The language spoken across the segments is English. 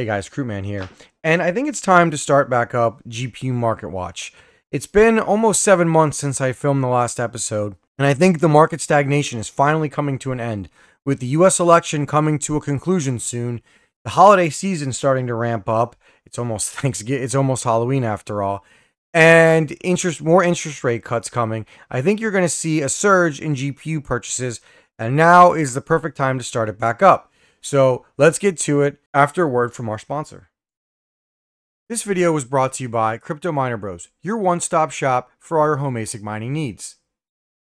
Hey guys, Krootman here. And I think it's time to start back up GPU Market Watch. It's been almost seven months since I filmed the last episode, and I think the market stagnation is finally coming to an end. With the US election coming to a conclusion soon, the holiday season starting to ramp up. It's almost Thanksgiving, it's almost Halloween after all. And interest more interest rate cuts coming. I think you're going to see a surge in GPU purchases, and now is the perfect time to start it back up. So let's get to it after a word from our sponsor. This video was brought to you by Crypto Miner Bros, your one-stop shop for all your home ASIC mining needs.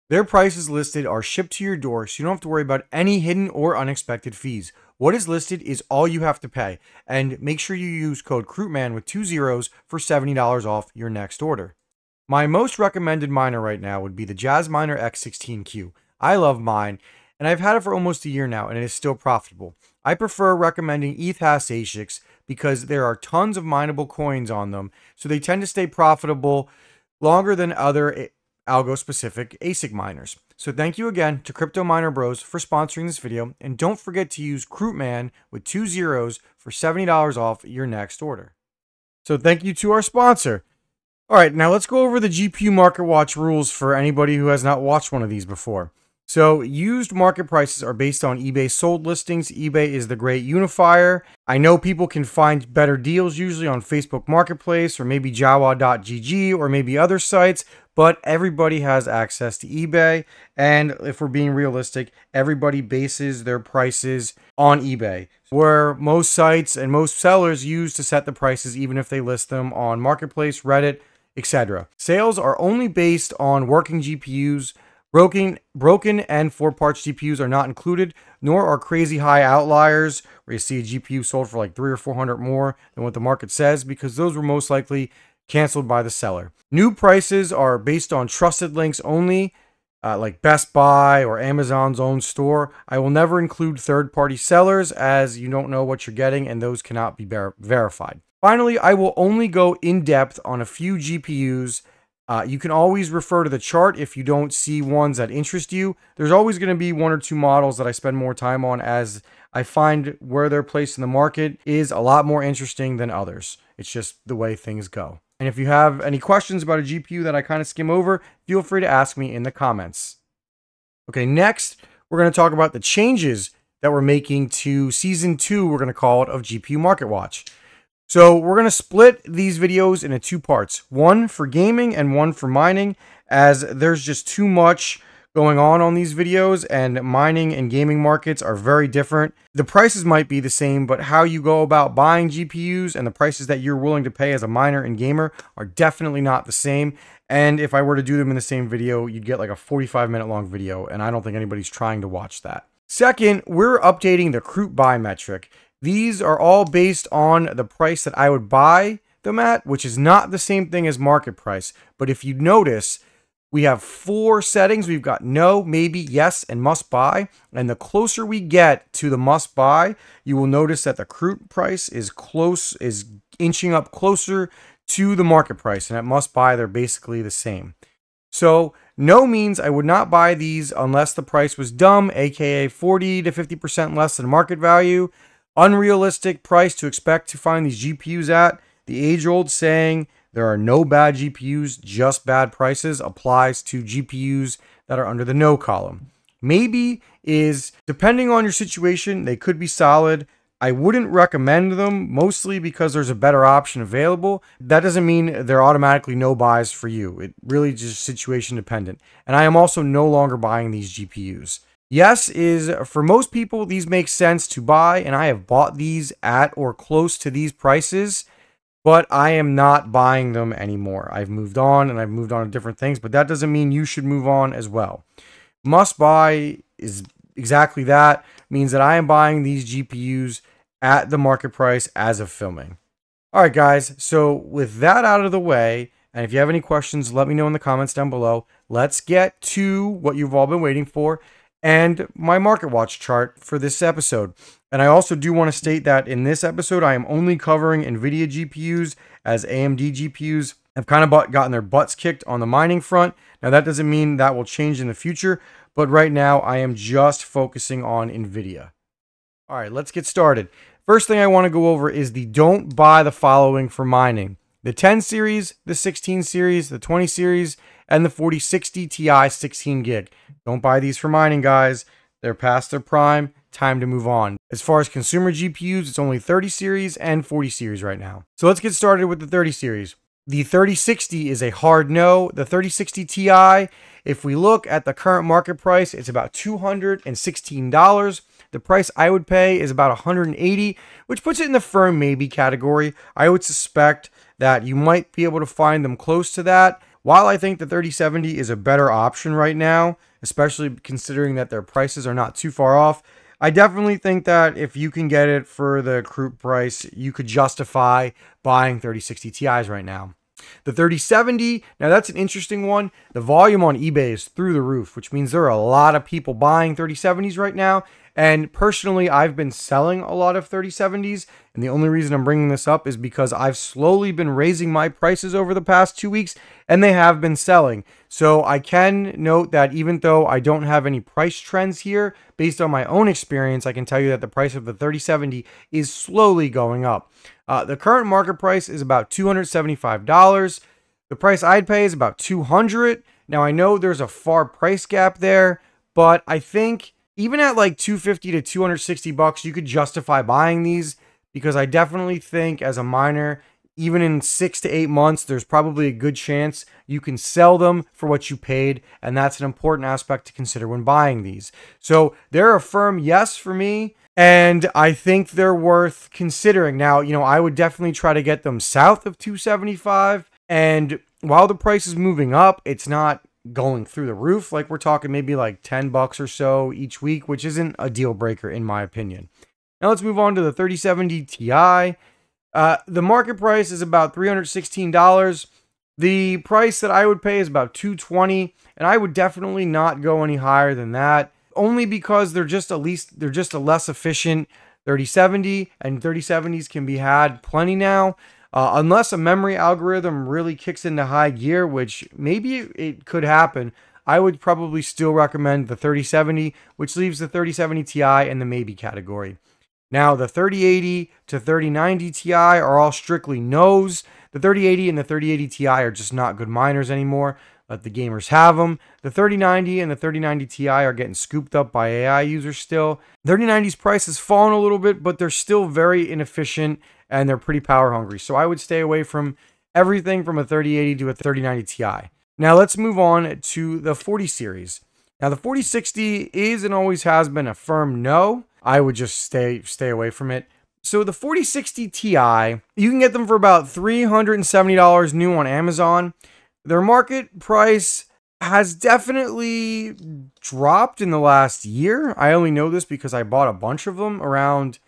Their prices listed are shipped to your door, so you don't have to worry about any hidden or unexpected fees. What is listed is all you have to pay, and make sure you use code KROOTMAN with two zeros for $70 off your next order. My most recommended miner right now would be the Jasminer X16Q. I love mine, and I've had it for almost a year now, and it is still profitable. I prefer recommending Ethash ASICs because there are tons of mineable coins on them, so they tend to stay profitable longer than other eh, algo specific ASIC miners. So thank you again to Crypto Miner Bros for sponsoring this video, and don't forget to use Krootman with two zeros for $70 off your next order. So thank you to our sponsor. All right, now let's go over the GPU Market Watch rules for anybody who has not watched one of these before. So used market prices are based on eBay sold listings. eBay is the great unifier. I know people can find better deals usually on Facebook Marketplace or maybe Jawa.gg or maybe other sites, but everybody has access to eBay. And if we're being realistic, everybody bases their prices on eBay, where most sites and most sellers use to set the prices even if they list them on Marketplace, Reddit, etc. Sales are only based on working GPUs Broken, broken and for parts GPUs are not included, nor are crazy high outliers where you see a GPU sold for like three or four hundred more than what the market says, because those were most likely canceled by the seller. New prices are based on trusted links only, uh, like Best Buy or Amazon's own store. I will never include third party sellers as you don't know what you're getting and those cannot be ver verified. Finally, I will only go in depth on a few GPUs uh, you can always refer to the chart if you don't see ones that interest you. There's always going to be one or two models that I spend more time on as I find where they're placed in the market is a lot more interesting than others. It's just the way things go. And if you have any questions about a GPU that I kind of skim over, feel free to ask me in the comments. Okay, next, we're going to talk about the changes that we're making to season two, we're going to call it, of GPU Market Watch. So we're going to split these videos into two parts, one for gaming and one for mining, as there's just too much going on on these videos and mining and gaming markets are very different. The prices might be the same, but how you go about buying GPUs and the prices that you're willing to pay as a miner and gamer are definitely not the same. And if I were to do them in the same video, you'd get like a 45 minute long video, and I don't think anybody's trying to watch that. Second, we're updating the Crute buy metric. These are all based on the price that I would buy them at, which is not the same thing as market price. But if you notice, we have four settings. We've got no, maybe, yes, and must buy. And the closer we get to the must buy, you will notice that the Crute price is close, is inching up closer to the market price. And at must buy, they're basically the same. So no means I would not buy these unless the price was dumb, aka 40 to 50% less than market value unrealistic price to expect to find these GPUs at. The age old saying there are no bad GPUs, just bad prices applies to GPUs that are under the no column. Maybe is depending on your situation, they could be solid. I wouldn't recommend them mostly because there's a better option available. That doesn't mean they're automatically no buys for you. It really just situation dependent. And I am also no longer buying these GPUs. Yes is uh, for most people, these make sense to buy, and I have bought these at or close to these prices, but I am not buying them anymore. I've moved on and I've moved on to different things, but that doesn't mean you should move on as well. Must buy is exactly that, means that I am buying these GPUs at the market price as of filming. All right, guys, so with that out of the way, and if you have any questions, let me know in the comments down below. Let's get to what you've all been waiting for and my market watch chart for this episode. And I also do want to state that in this episode, I am only covering NVIDIA GPUs as AMD GPUs have kind of gotten their butts kicked on the mining front. Now, that doesn't mean that will change in the future, but right now I am just focusing on NVIDIA. All right, let's get started. First thing I want to go over is the don't buy the following for mining the 10 series, the 16 series, the 20 series, and the 4060 Ti 16 gig. Don't buy these for mining, guys. They're past their prime. Time to move on. As far as consumer GPUs, it's only 30 series and 40 series right now. So let's get started with the 30 series. The 3060 is a hard no. The 3060 Ti, if we look at the current market price, it's about $216. The price I would pay is about 180, which puts it in the firm maybe category. I would suspect that you might be able to find them close to that. While I think the 3070 is a better option right now, especially considering that their prices are not too far off, I definitely think that if you can get it for the croup price, you could justify buying 3060 Ti's right now. The 3070, now that's an interesting one. The volume on eBay is through the roof, which means there are a lot of people buying 3070s right now. And personally, I've been selling a lot of 3070s. And the only reason I'm bringing this up is because I've slowly been raising my prices over the past two weeks and they have been selling. So I can note that even though I don't have any price trends here, based on my own experience, I can tell you that the price of the 3070 is slowly going up. Uh, the current market price is about $275. The price I'd pay is about 200. Now I know there's a far price gap there, but I think even at like 250 to 260 bucks, you could justify buying these because I definitely think as a miner, even in six to eight months, there's probably a good chance you can sell them for what you paid. And that's an important aspect to consider when buying these. So they're a firm yes for me. And I think they're worth considering. Now, you know, I would definitely try to get them south of 275. And while the price is moving up, it's not going through the roof. Like we're talking maybe like 10 bucks or so each week, which isn't a deal breaker in my opinion. Now let's move on to the 3070 Ti. Uh, the market price is about $316. The price that I would pay is about 220 and I would definitely not go any higher than that only because they're just at least they're just a less efficient 3070 and 3070s can be had plenty now. Uh, unless a memory algorithm really kicks into high gear, which maybe it could happen, I would probably still recommend the 3070, which leaves the 3070 Ti in the maybe category. Now, the 3080 to 3090 Ti are all strictly no's. The 3080 and the 3080 Ti are just not good miners anymore. Let the gamers have them. The 3090 and the 3090 Ti are getting scooped up by AI users still. 3090's price has fallen a little bit, but they're still very inefficient and they're pretty power hungry. So I would stay away from everything from a 3080 to a 3090 Ti. Now let's move on to the 40 series. Now the 4060 is and always has been a firm no. I would just stay stay away from it. So the 4060 Ti, you can get them for about $370 new on Amazon. Their market price has definitely dropped in the last year. I only know this because I bought a bunch of them around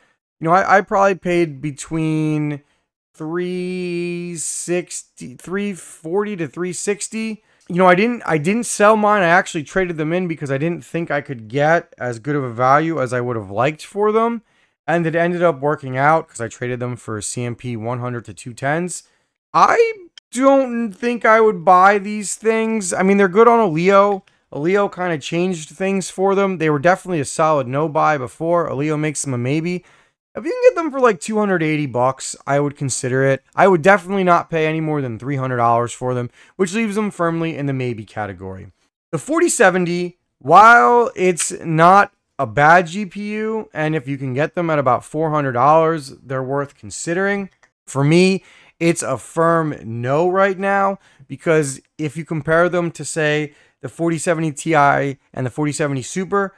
you know, I, I probably paid between 360 340 to 360 you know i didn't i didn't sell mine. I actually traded them in because i didn't think i could get as good of a value as i would have liked for them. And it ended up working out because i traded them for cmp 100 to 210s i don't think i would buy these things i mean they're good on Aleo Leo kind of changed things for them they were definitely a solid no buy before Aleo makes them a maybe if you can get them for like 280 bucks, I would consider it. I would definitely not pay any more than $300 for them, which leaves them firmly in the maybe category. The 4070, while it's not a bad GPU, and if you can get them at about $400, they're worth considering. For me, it's a firm no right now because if you compare them to, say, the 4070 Ti and the 4070 Super,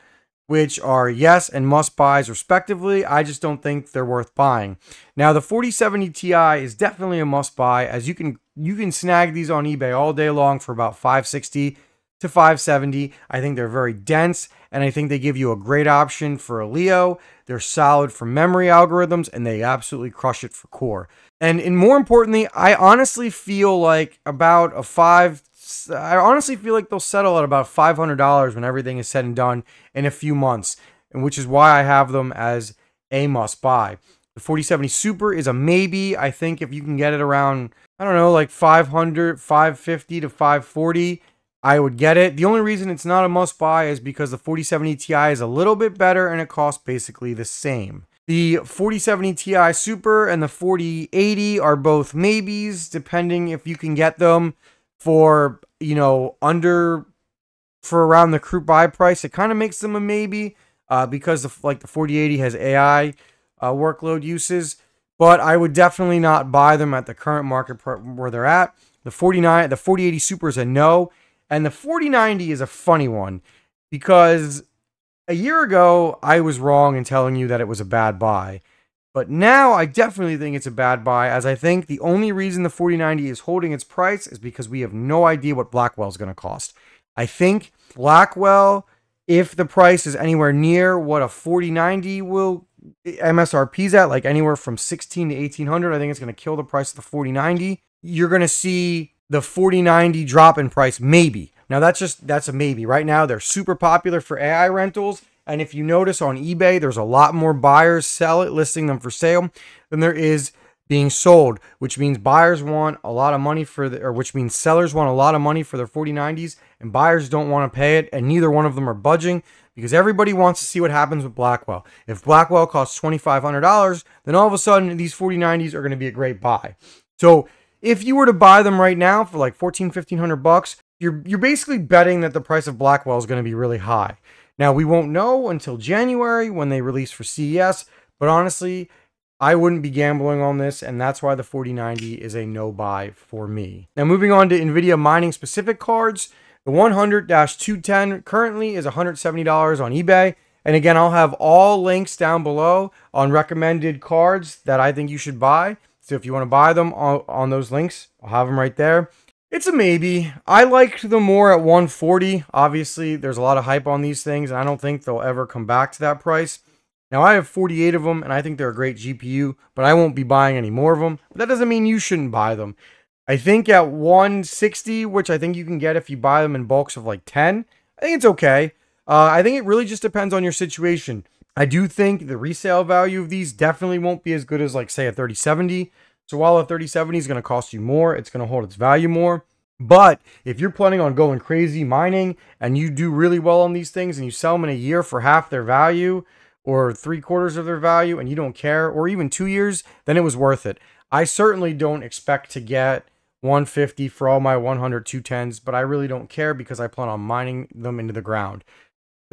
which are yes and must buys respectively. I just don't think they're worth buying. Now the 4070 Ti is definitely a must buy as you can you can snag these on eBay all day long for about 560 to 570. I think they're very dense and I think they give you a great option for Aleo. They're solid for memory algorithms and they absolutely crush it for core. And, and more importantly, I honestly feel like about a 5 I honestly feel like they'll settle at about $500 when everything is said and done in a few months, and which is why I have them as a must buy. The 4070 Super is a maybe. I think if you can get it around, I don't know, like 500, 550 to 540, I would get it. The only reason it's not a must buy is because the 4070 Ti is a little bit better and it costs basically the same. The 4070 Ti Super and the 4080 are both maybes, depending if you can get them for, you know, under for around the crew buy price. It kind of makes them a maybe uh, because the, like the 4080 has AI uh, workload uses, but I would definitely not buy them at the current market where they're at. The 49, the 4080 Super is a no, and the 4090 is a funny one because a year ago, I was wrong in telling you that it was a bad buy. But now I definitely think it's a bad buy, as I think the only reason the 4090 is holding its price is because we have no idea what Blackwell is going to cost. I think Blackwell, if the price is anywhere near what a 4090 will MSRP's at, like anywhere from 16 to 1800, I think it's going to kill the price of the 4090. You're going to see the 4090 drop in price, maybe. Now that's just that's a maybe. Right now they're super popular for AI rentals, and if you notice on eBay, there's a lot more buyers sell it, listing them for sale, than there is being sold, which means buyers want a lot of money for the, or which means sellers want a lot of money for their 4090s, and buyers don't want to pay it, and neither one of them are budging because everybody wants to see what happens with Blackwell. If Blackwell costs $2,500, then all of a sudden these 4090s are going to be a great buy. So if you were to buy them right now for like 14, 1500 bucks, you're you're basically betting that the price of Blackwell is going to be really high. Now we won't know until January when they release for CES, but honestly, I wouldn't be gambling on this, and that's why the 4090 is a no buy for me. Now moving on to NVIDIA mining specific cards, the 100-210 currently is $170 on eBay. And again, I'll have all links down below on recommended cards that I think you should buy. So if you want to buy them on, on those links, I'll have them right there. It's a maybe. I liked them more at 140. Obviously, there's a lot of hype on these things, and I don't think they'll ever come back to that price. Now, I have 48 of them, and I think they're a great GPU, but I won't be buying any more of them. But that doesn't mean you shouldn't buy them. I think at 160, which I think you can get if you buy them in bulks of like 10, I think it's okay. Uh, I think it really just depends on your situation. I do think the resale value of these definitely won't be as good as, like, say, a 3070. So while a 3070 is going to cost you more, it's going to hold its value more. But if you're planning on going crazy mining and you do really well on these things and you sell them in a year for half their value or three quarters of their value and you don't care, or even two years, then it was worth it. I certainly don't expect to get 150 for all my 100 210s, but I really don't care because I plan on mining them into the ground.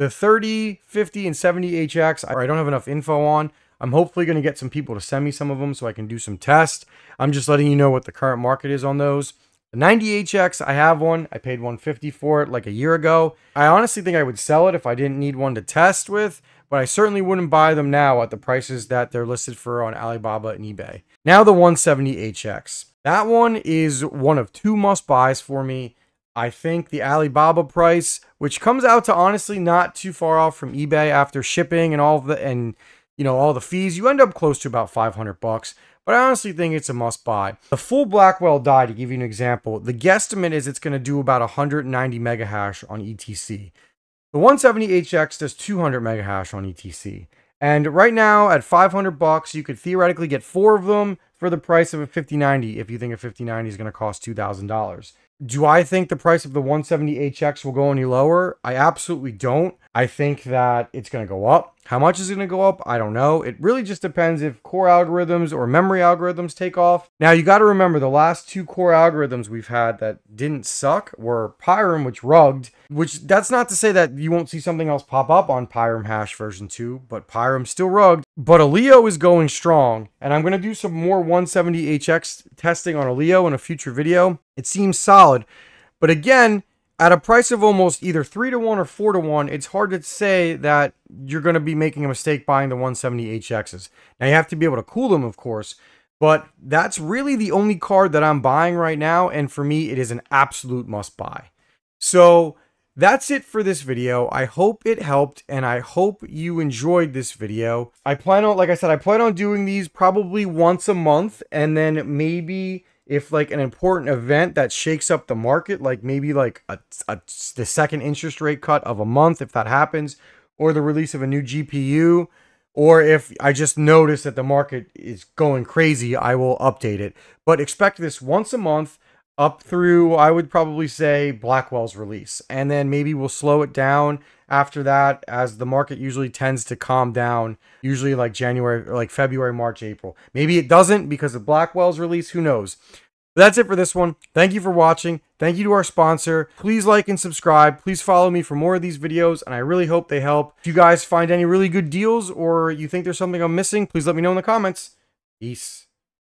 The 30, 50, and 70 HX, I don't have enough info on. I'm hopefully going to get some people to send me some of them so I can do some tests. I'm just letting you know what the current market is on those. The 90HX, I have one. I paid 150 for it like a year ago. I honestly think I would sell it if I didn't need one to test with, but I certainly wouldn't buy them now at the prices that they're listed for on Alibaba and eBay. Now the 170HX. That one is one of two must buys for me. I think the Alibaba price, which comes out to honestly not too far off from eBay after shipping and all the and you know, all the fees, you end up close to about 500 bucks. But I honestly think it's a must buy. The full Blackwell die, to give you an example, the guesstimate is it's going to do about 190 mega hash on ETC. The 170HX does 200 mega hash on ETC. And right now at 500 bucks, you could theoretically get four of them for the price of a 5090 if you think a 5090 is going to cost $2,000. Do I think the price of the 170HX will go any lower? I absolutely don't. I think that it's going to go up. How much is going to go up? I don't know. It really just depends if core algorithms or memory algorithms take off. Now, you got to remember the last two core algorithms we've had that didn't suck were Pyrin, which rugged, which that's not to say that you won't see something else pop up on Pyrin Hash version 2, but Pyrin still rugged. But Aleo is going strong, and I'm going to do some more 170HX testing on Aleo in a future video. It seems solid. But again, at a price of almost either 3 to 1 or 4 to 1, it's hard to say that you're going to be making a mistake buying the 170 HXs. Now, you have to be able to cool them, of course, but that's really the only card that I'm buying right now, and for me, it is an absolute must buy. So, that's it for this video. I hope it helped and I hope you enjoyed this video. I plan on, like I said, I plan on doing these probably once a month and then maybe if like an important event that shakes up the market, like maybe like a, a, the second interest rate cut of a month, if that happens, or the release of a new GPU, or if I just notice that the market is going crazy, I will update it. But expect this once a month. Up through I would probably say Blackwell's release. And then maybe we'll slow it down after that as the market usually tends to calm down, usually like January like February, March, April. Maybe it doesn't because of Blackwell's release, who knows. But that's it for this one. Thank you for watching. Thank you to our sponsor. Please like and subscribe. Please follow me for more of these videos, and I really hope they help. If you guys find any really good deals or you think there's something I'm missing, please let me know in the comments. Peace.